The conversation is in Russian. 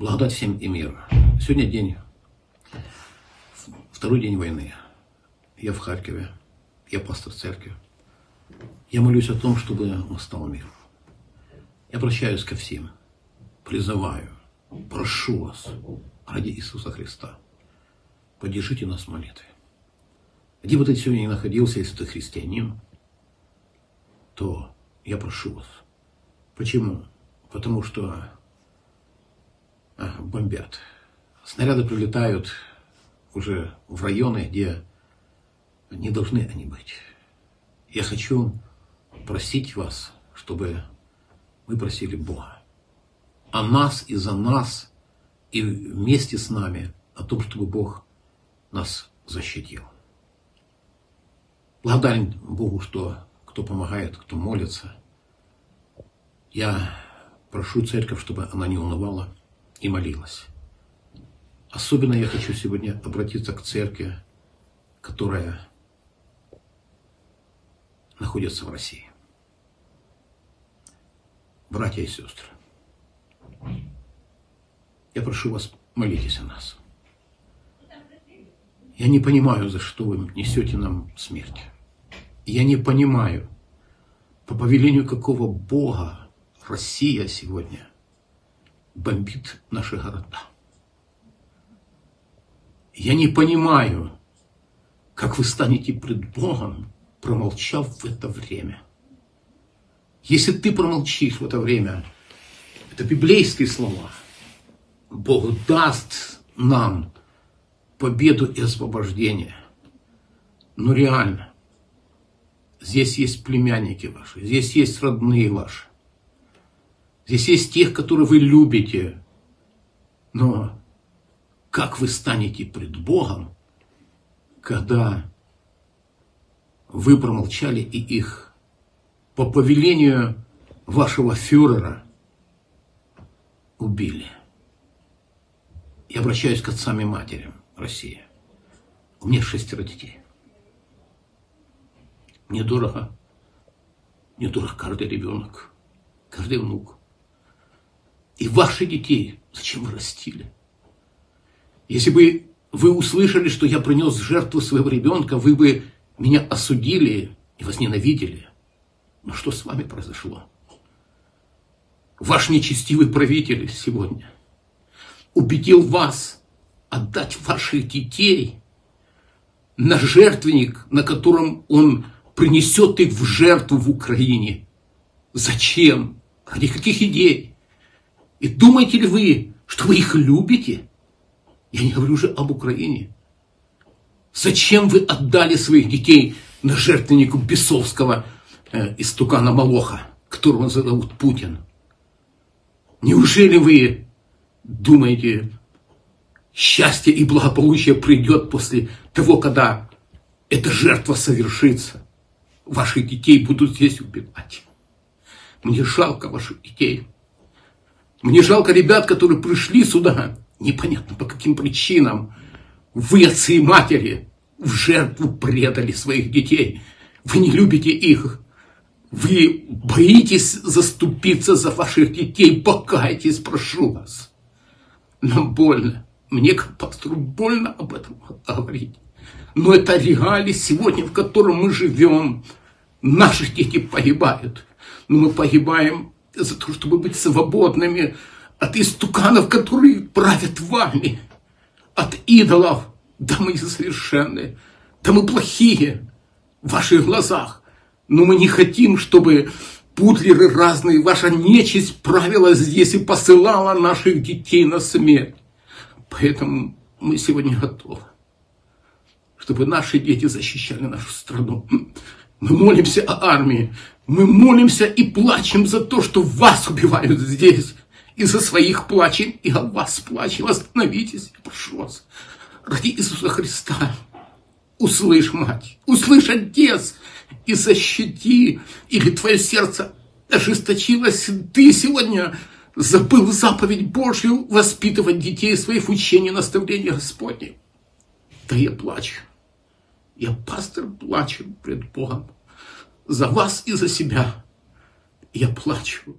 Благодать всем и мир. Сегодня день, второй день войны. Я в Харькове, я пастор церкви. Я молюсь о том, чтобы настал мир. Я обращаюсь ко всем, призываю, прошу вас ради Иисуса Христа, поддержите нас в молитве. Где бы ты сегодня ни находился, если ты христианин, то я прошу вас. Почему? Потому что бомбят. Снаряды прилетают уже в районы, где не должны они быть. Я хочу просить вас, чтобы мы просили Бога о нас и за нас, и вместе с нами о том, чтобы Бог нас защитил. Благодарен Богу, что кто помогает, кто молится. Я прошу церковь, чтобы она не унывала, и молилась. Особенно я хочу сегодня обратиться к церкви, которая находится в России. Братья и сестры, я прошу вас, молитесь о нас. Я не понимаю, за что вы несете нам смерть. Я не понимаю, по повелению какого Бога Россия сегодня бомбит наши города. Я не понимаю, как вы станете пред Богом, промолчав в это время. Если ты промолчишь в это время, это библейские слова, Бог даст нам победу и освобождение. Но реально, здесь есть племянники ваши, здесь есть родные ваши. Здесь есть тех, которые вы любите. Но как вы станете пред Богом, когда вы промолчали и их по повелению вашего фюрера убили? Я обращаюсь к отцам и матерям России. У меня шестеро детей. Мне дорого. Мне дорог каждый ребенок, каждый внук и ваших детей зачем вы растили? Если бы вы услышали, что я принес жертву своего ребенка, вы бы меня осудили и возненавидели. Но что с вами произошло? Ваш нечестивый правитель сегодня убедил вас отдать ваших детей на жертвенник, на котором он принесет их в жертву в Украине. Зачем? Ради каких идей? И думаете ли вы, что вы их любите? Я не говорю уже об Украине. Зачем вы отдали своих детей на жертвеннику бесовского э, истукана Молоха, которого зовут Путин? Неужели вы думаете, счастье и благополучие придет после того, когда эта жертва совершится? Ваших детей будут здесь убивать. Мне жалко ваших детей. Мне жалко ребят, которые пришли сюда, непонятно по каким причинам. Вы, отцы и матери, в жертву предали своих детей. Вы не любите их. Вы боитесь заступиться за ваших детей. Покайтесь, прошу вас. Нам больно. Мне, как пастору, больно об этом говорить. Но это реалии сегодня, в котором мы живем. Наши дети погибают. Но мы погибаем за то, чтобы быть свободными от истуканов, которые правят вами, от идолов. Да мы совершенные, да мы плохие в ваших глазах, но мы не хотим, чтобы путлеры разные, ваша нечисть правила здесь и посылала наших детей на смерть. Поэтому мы сегодня готовы, чтобы наши дети защищали нашу страну. Мы молимся о армии, мы молимся и плачем за то, что вас убивают здесь. И за своих плачем, и о вас плачем. Остановитесь, я прошу вас. Ради Иисуса Христа. Услышь, мать, услышь, отец, и защити, или твое сердце ожесточилось. Ты сегодня забыл заповедь Божью воспитывать детей своих в наставления Господне. Да я плачу. Я, пастор, плачу пред Богом за вас и за себя. Я плачу.